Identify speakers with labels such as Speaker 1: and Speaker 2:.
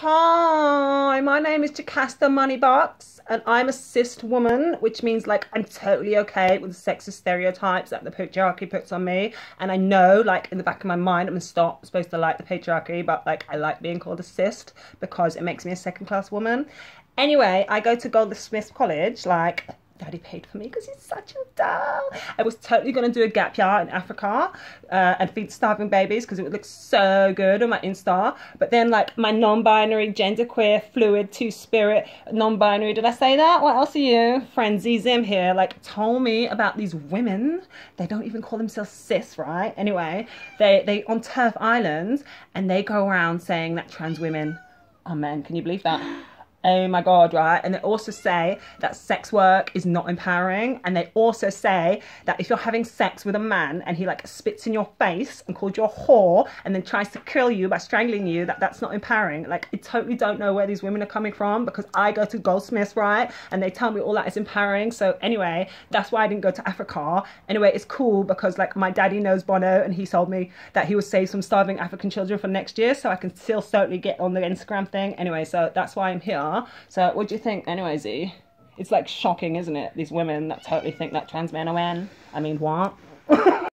Speaker 1: Hi, my name is Jocasta Moneybucks, and I'm a cis woman, which means like I'm totally okay with the sexist stereotypes that the patriarchy puts on me. And I know, like in the back of my mind, I'm stop supposed to like the patriarchy, but like I like being called a cis because it makes me a second class woman. Anyway, I go to Goldsmiths College, like daddy paid for me because he's such a doll. I was totally going to do a gap year in Africa uh, and feed starving babies because it would look so good on my Insta. But then, like, my non binary, genderqueer, fluid, two spirit, non binary, did I say that? What else are you? Frenzy Zim here, like, told me about these women. They don't even call themselves cis, right? Anyway, they, they on TERF Islands and they go around saying that trans women are men. Can you believe that? Oh my god right? And they also say that sex work is not empowering. And they also say that if you're having sex with a man and he like spits in your face and calls you a whore and then tries to kill you by strangling you that that's not empowering. Like i totally don't know where these women are coming from because i go to goldsmiths right? And they tell me all that is empowering. So anyway that's why i didn't go to africa. Anyway it's cool because like my daddy knows bono and he told me that he would save some starving african children for next year. So i can still certainly get on the instagram thing. Anyway so that's why i'm here so what do you think anyway, Z? It's like shocking, isn't it? These women that totally think that trans men are men. I mean, what?